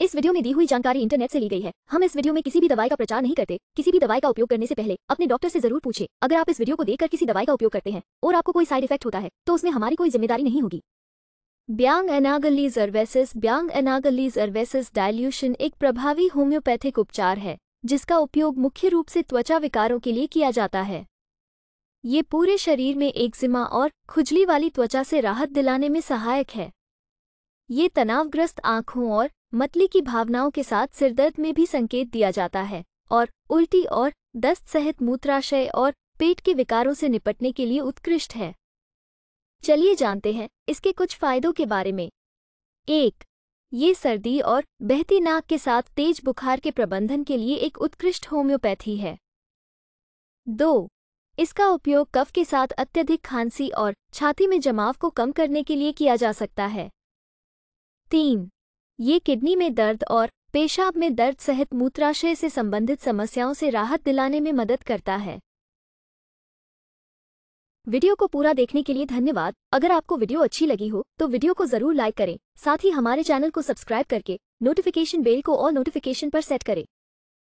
इस वीडियो में दी हुई जानकारी इंटरनेट से ली गई है। हम इस वीडियो में किसी भी दवाई का प्रचार नहीं करते। किसी भी दवाई का उपयोग करने से पहले अपने डॉक्टर से ज़रूर पूछे। अगर आप इस वीडियो को देखकर किसी दवाई का उपयोग करते हैं और आपको कोई साइड इफ़ेक्ट होता है तो उसमें हमारी कोई ज़िम्मेदारी नहीं होगी। ब्यांग एनागली जर्वेसिस ब्यांग एनागली जर्वेसिस डायल्यूशन एक प्रभावी होम्योपैथिक उपचार है, जिसका उपयोग मुख्य रूप से त्वचा विकारों के लिए किया जाता है। ये पूरे शरीर में एक्जिमा और खुजली वाली त्वचा से राहत दिलाने में सहायक है। ये तनावग्रस्त आँखों और मतली की भावनाओं के साथ सिरदर्द में भी संकेत दिया जाता है और उल्टी और दस्त सहित मूत्राशय और पेट के विकारों से निपटने के लिए उत्कृष्ट है। चलिए जानते हैं इसके कुछ फायदों के बारे में। एक, ये सर्दी और बहती नाक के साथ तेज बुखार के प्रबंधन के लिए एक उत्कृष्ट होम्योपैथी है। दो, इसका उपयोग कफ के साथ अत्यधिक खांसी और छाती में जमाव को कम करने के लिए किया जा सकता है। तीन ये किडनी में दर्द और पेशाब में दर्द सहित मूत्राशय से संबंधित समस्याओं से राहत दिलाने में मदद करता है। वीडियो को पूरा देखने के लिए धन्यवाद। अगर आपको वीडियो अच्छी लगी हो तो वीडियो को ज़रूर लाइक करें। साथ ही हमारे चैनल को सब्सक्राइब करके नोटिफिकेशन बेल को और नोटिफिकेशन पर सेट करें।